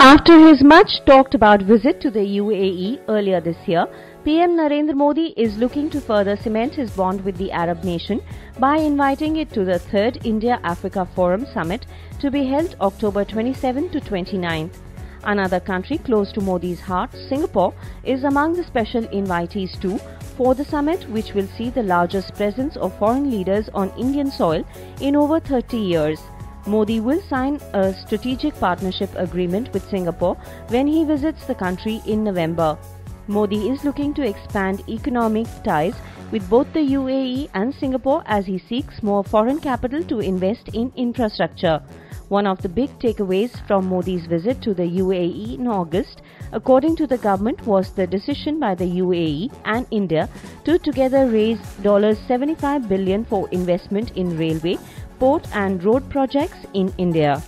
After his much talked about visit to the UAE earlier this year, PM Narendra Modi is looking to further cement his bond with the Arab nation by inviting it to the 3rd India Africa Forum Summit to be held October 27 to 29. Another country close to Modi's heart, Singapore, is among the special invitees too for the summit, which will see the largest presence of foreign leaders on Indian soil in over 30 years. Modi will sign a strategic partnership agreement with Singapore when he visits the country in November. Modi is looking to expand economic ties with both the UAE and Singapore as he seeks more foreign capital to invest in infrastructure. One of the big takeaways from Modi's visit to the UAE in August, according to the government, was the decision by the UAE and India to together raise $75 billion for investment in railway, port and road projects in India.